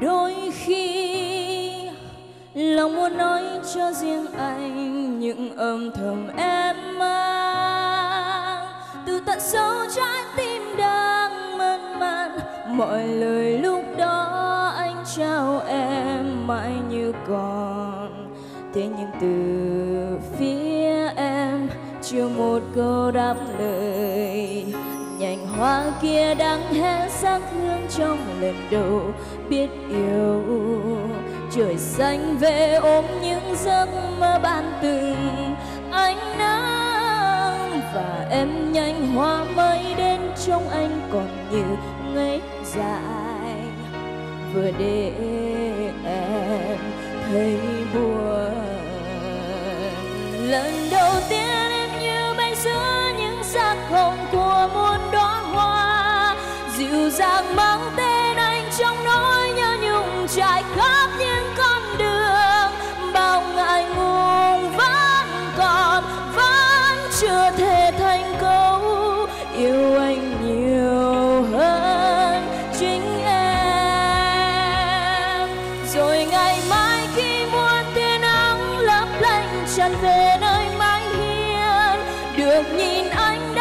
đôi khi, lòng muốn nói cho riêng anh những âm thầm em mang từ tận sâu trái tim đang mơn man, mọi lời lúc đó anh trao em mãi như còn. Thế nhưng từ phía em, chưa một câu đáp lời hoa kia đang hé sắc hương trong lần đầu biết yêu, trời xanh về ôm những giấc mơ ban từng ánh nắng và em nhanh hoa mới đến trong anh còn như ngây dại. Vừa để em thấy dịu dàng mang tên anh trong nỗi nhớ nhung trải khắp những con đường. Bao ngại ngùng vẫn còn, vẫn chưa thể thành câu yêu anh nhiều hơn chính em. Rồi ngày mai khi muôn tia nắng lấp lánh tràn về nơi mái hiên, được nhìn anh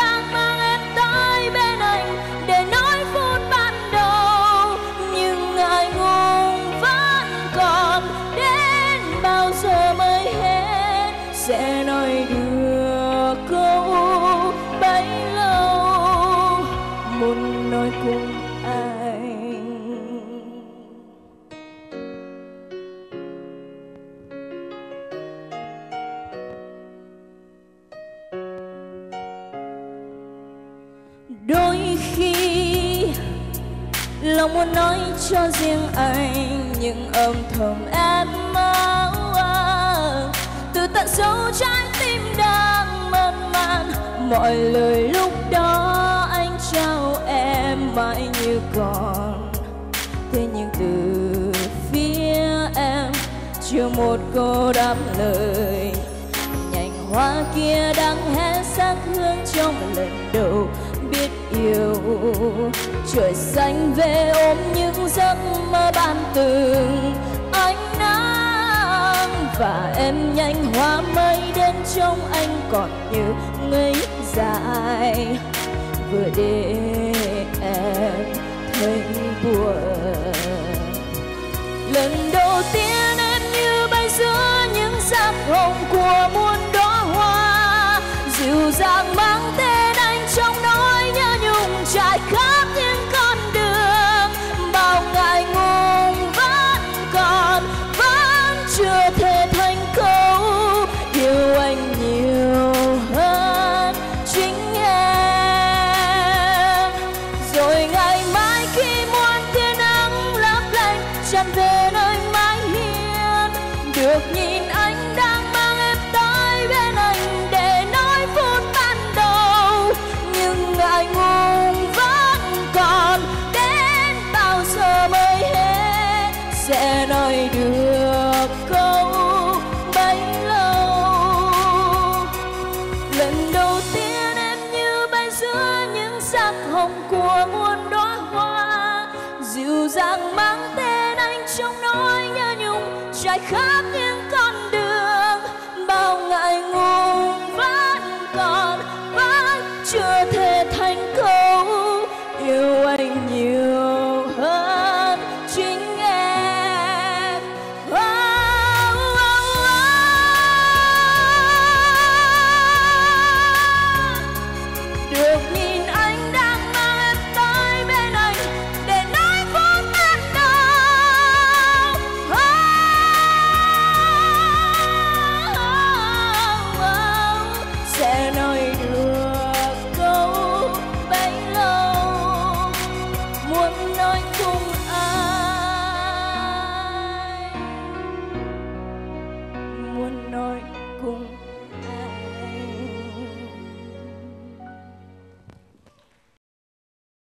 lòng muốn nói cho riêng anh những âm thầm em mơ. Từ tận sâu trái tim đang mơn man, mọi lời lúc đó anh trao em mãi như còn. Thế nhưng từ phía em, chưa một câu đáp lời. Nhành hoa kia đang hé sắc hương trong lần đầu trời xanh về ôm những giấc mơ ban từng ánh nắng và em nhanh hoa mây đến trong anh còn như ngây dài vừa để em thấy buồn. Lần đầu tiên em như bay giữa những sắc hồng của muôn đóa hoa, dịu dàng chưa thể thành câu yêu anh nhiều hơn chính em. Rồi ngày mai khi muôn tia nắng lấp lánh, tràn về nơi mái hiên, được nhìn anh đang mang em tới bên anh để nói phút ban đầu. Nhưng ngại ngùng vẫn còn, đến bao giờ mới hết, sẽ nói được dàng mang tên anh trong nỗi nhớ nhung trải khắp những con đường.